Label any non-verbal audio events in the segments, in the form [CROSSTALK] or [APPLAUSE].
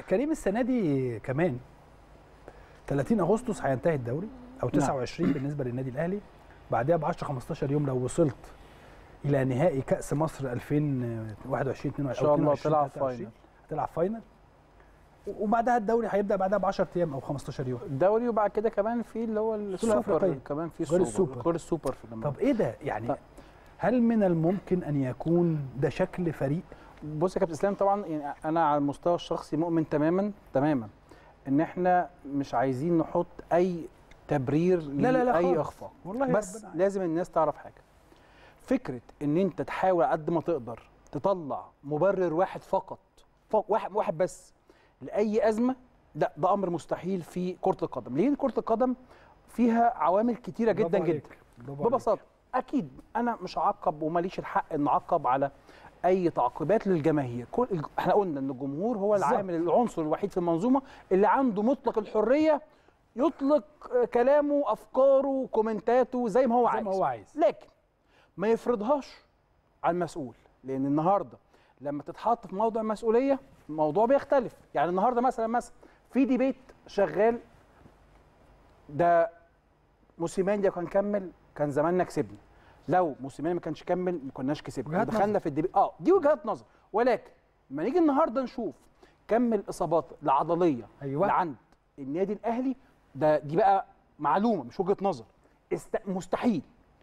كريم السنة دي كمان 30 أغسطس هينتهي الدوري أو 29 [COUGHS] بالنسبة للنادي الأهلي بعدها ب 10 15 يوم لو وصلت إلى نهائي كأس مصر 2021 22 إن شاء الله 22 تلعب 23 final هتلعب final وبعدها الدوري هيبدأ بعدها ب 10 أيام أو 15 يوم الدوري وبعد كده كمان في اللي هو السوبر الأفريقية. كمان في غير السوبر. غير السوبر في. طب إيه ده يعني طب. هل من الممكن أن يكون ده شكل فريق بص يا كابتن إسلام طبعا يعني أنا على المستوى الشخصي مؤمن تماما تماما إن إحنا مش عايزين نحط أي تبرير لا لا لا لأي خالص. اخفاق والله بس لازم الناس تعرف حاجة. فكرة إن أنت تحاول قد ما تقدر تطلع مبرر واحد فقط واحد واحد بس لأي أزمة لا ده أمر مستحيل في كرة القدم. ليه كرة القدم فيها عوامل كتيرة جدا جدا. ببساطة أكيد أنا مش هعقب وماليش الحق إن أعقب على أي تعقيبات للجماهير. كل إحنا قلنا إن الجمهور هو. العامل العنصر الوحيد في المنظومة اللي عنده مطلق الحرية يطلق آه، كلامه أفكاره كومنتاته زي ما هو زي عايز. ما هو عايز. لكن ما يفرضهاش على المسؤول. لأن النهارده لما تتحط في موضوع مسؤولية الموضوع بيختلف. يعني النهارده مثلا مثلا في ديبيت شغال ده موسيماني لو كان كمل كان زماننا كسبنا. لو موسيماني ما كانش كمل ما كناش كسبنا. دخلنا. في الديبيت آه دي وجهات نظر. ولكن لما نيجي النهارده نشوف كم الإصابات العضلية أيوة. اللي عند النادي الأهلي ده دي بقى معلومة مش وجهة نظر. است... مستحيل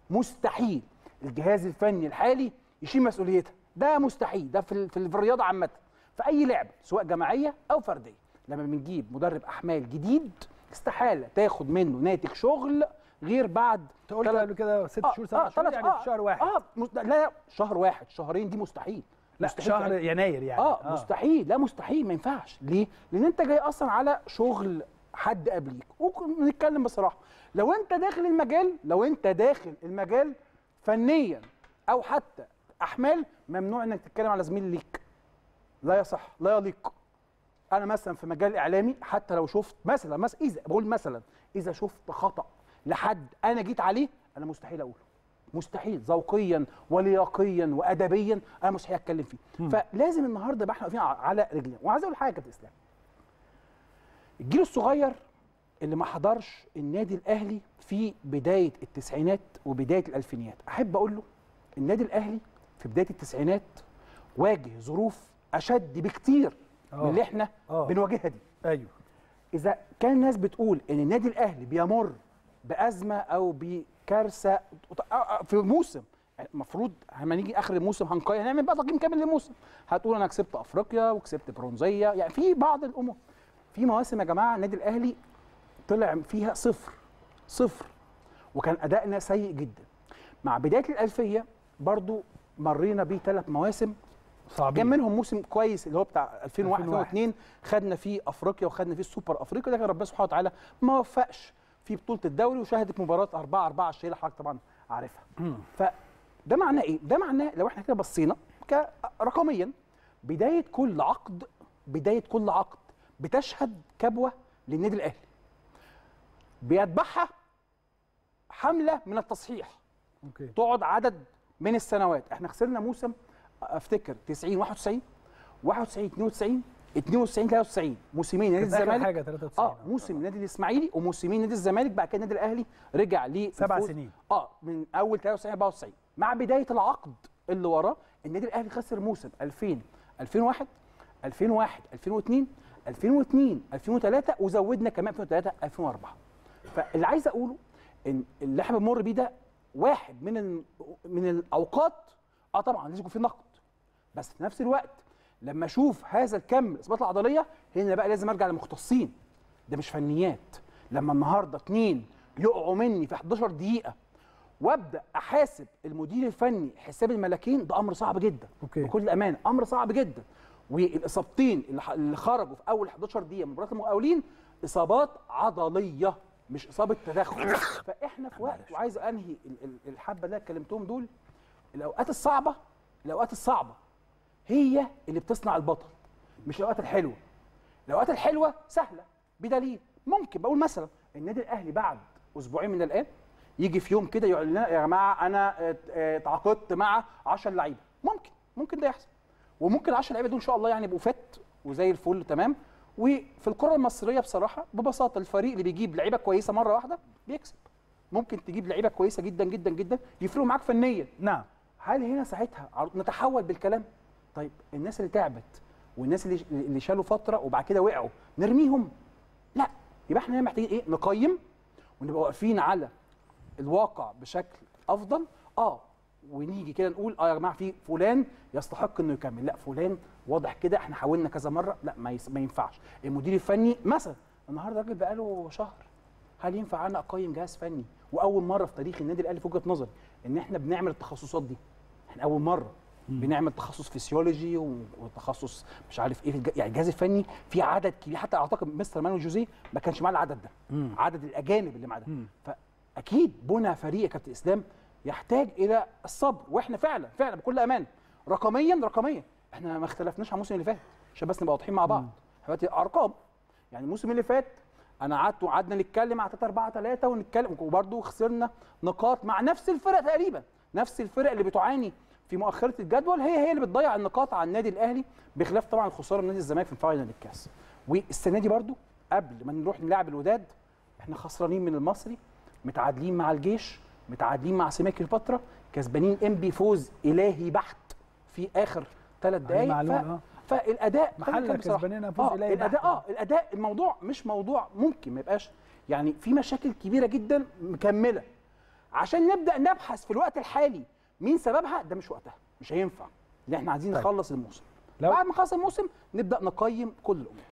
مستحيل الجهاز الفني الحالي يشيل مسؤوليتها. ده مستحيل ده في ال- في الرياضة عامة. في أي لعبة سواء جماعية أو فردية. لما بنجيب مدرب أحمال جديد استحالة تاخد منه ناتج شغل غير بعد انت قلت قبل كده ست آه، شهور سبع آه، شهور يعني آه، شهر واحد. آه مست... لا شهر واحد شهرين دي مستحيل. لا مستحيل شهر. يناير يعني. آه, مستحيل لا مستحيل ما ينفعش. ليه؟ لأن أنت جاي أصلا على شغل حد قبليك. ونتكلم بصراحة. لو أنت داخل المجال لو أنت داخل المجال فنيا أو حتى أحمال ممنوع إنك تتكلم على زميل ليك. لا يصح لا يليق. أنا مثلا في مجال إعلامي حتى لو شفت مثلا مثلا إذا بقول مثلا إذا شفت خطأ لحد أنا جيت عليه أنا مستحيل أقوله. مستحيل ذوقيا ولياقيا وادبيا أنا مستحيل أتكلم فيه. فلازم النهارده يبقى إحنا واقفين على رجلنا. وعايز أقول حاجة يا كابتن اسلام الجيل الصغير اللي ما حضرش النادي الأهلي في بداية التسعينات وبداية الألفينيات. أحب أقول له النادي الأهلي في بداية التسعينات واجه ظروف أشد بكتير من آه. اللي إحنا آه. بنواجهها دي. أيوه. إذا كان الناس بتقول إن النادي الأهلي بيمر بأزمة أو بكارثة. في موسم المفروض لما نيجي آخر الموسم هنقيم هنعمل بقى تقييم كامل للموسم. هتقول أنا كسبت أفريقيا وكسبت برونزية يعني في بعض الأمور في مواسم يا جماعة النادي الأهلي طلع فيها صفر صفر وكان أدائنا سيء جدا. مع بداية الألفية برضو مرينا بيه ثلاث مواسم. صعبين. كان منهم موسم كويس اللي هو بتاع 2001 2001. 2002 خدنا فيه أفريقيا وخدنا فيه السوبر أفريقيا. لكن ربنا سبحانه وتعالى ما وفقش. في بطولة الدوري وشهدت مباراة 4 4 الشهيره حضرتك طبعا عارفها. فده معناه إيه؟ ده معناه لو إحنا كده بصينا رقميا بداية كل عقد بداية كل عقد بتشهد كبوة للنادي الأهلي. بيتبعها حملة من التصحيح. أوكي. تقعد عدد من السنوات. إحنا خسرنا موسم أفتكر 90 91 91 92 92 93 موسمين نادي الزمالك. حاجة 93 آه موسم النادي الإسماعيلي وموسمين نادي الزمالك. بعد كده النادي الأهلي رجع ل سبع سنين. آه من أول 93 94 مع بداية العقد اللي وراه النادي الأهلي خسر موسم 2000 2001 2001 2002 2002 2003 وزودنا كمان 2003 2004 فاللي عايز أقوله إن اللي إحنا بنمر بيه ده واحد من من الأوقات. آه طبعا لازم يكون في نقد. بس في نفس الوقت لما أشوف هذا الكم الاصابات العضلية هنا بقى لازم أرجع لمختصين ده مش فنيات. لما النهارده اتنين يقعوا مني في 11 دقيقة وأبدأ أحاسب المدير الفني حساب الملاكين ده أمر صعب جدا. أوكي. بكل امانه أمر صعب جدا. والإصابتين اللي ح- اللي خرجوا في أول 11 دقيقة من مباراة المقاولين إصابات عضلية مش إصابة تدخل. [LAUGHS] فإحنا في وقت وعايز أنهي ال- ال- الحبة اللي اتكلمتهم دول الأوقات الصعبة الأوقات الصعبة. هي اللي بتصنع البطل مش الاوقات الحلوة. الاوقات الحلوة سهلة بدليل. ممكن بقول مثلا النادي الأهلي بعد أسبوعين من الآن يجي في يوم كده يقول لنا يا جماعة أنا ات- آه، اتعاقدت مع 10 لعيبة. ممكن ممكن ده يحصل. وممكن ال 10 لعيبة دول إن شاء الله يعني يبقوا فت وزي الفل تمام. وفي الكرة المصرية بصراحة ببساطة الفريق اللي بيجيب لعيبة كويسة مرة واحدة بيكسب. ممكن تجيب لعيبة كويسة جدا جدا جدا يفرقوا معاك فنيا. نعم. هل هنا ساعتها نتحول بالكلام؟ طيب الناس اللي تعبت والناس اللي اللي شالوا فترة وبعد كده وقعوا نرميهم. لا يبقى إحنا محتاجين إيه؟ نقيم ونبقى واقفين على الواقع بشكل أفضل. آه ونيجي كده نقول آه يا جماعة في فلان يستحق إنه يكمل. لا فلان واضح كده إحنا حاولنا كذا مرة. لا ما. ما ينفعش. المدير الفني مثلا النهارده راجل بقاله شهر هل ينفع أنا أقيم جهاز فني؟ وأول مرة في تاريخ النادي الأهلي في وجهة نظري إن إحنا بنعمل التخصصات دي. إحنا أول مرة. بنعمل تخصص فسيولوجي وتخصص مش عارف إيه يعني الجهاز الفني في عدد كبير. حتى أعتقد مستر مانو جوزيه ما كانش معاه العدد ده. مم. عدد الأجانب اللي معاه ده. فأكيد بنى فريق يا كابتن إسلام يحتاج إلى الصبر. وإحنا فعلا فعلا بكل أمان. رقميا رقميا. إحنا ما اختلفناش عن الموسم اللي فات. عشان بس نبقى واضحين مع بعض. دلوقتي أرقام. يعني الموسم اللي فات أنا قعدت وقعدنا نتكلم على 3 4 3 ونتكلم وبرده خسرنا نقاط مع نفس الفرق تقريبا. نفس الفرق اللي بتعاني في مؤخرة الجدول هي هي اللي بتضيع النقاط على النادي الأهلي بخلاف طبعا الخساره نادي الزمالك في final الكاس والسنة دي برده قبل ما نروح نلعب الوداد إحنا خسرانين من المصري متعادلين مع الجيش متعادلين مع سماك كليوباترا كسبانين إم بي فوز إلهي بحت في آخر ثلاث دقائق ف... آه. فالأداء بصراحة. كسبانينها فوز آه إلهي الأداء. آه الأداء الموضوع مش موضوع ممكن ما يبقاش يعني في مشاكل كبيرة جدا مكملة عشان نبدأ نبحث في الوقت الحالي مين سببها؟ ده مش وقتها مش هينفع. لأن إحنا عايزين طيب. نخلص الموسم. لو- بعد ما نخلص الموسم نبدأ نقيم كل الأمور.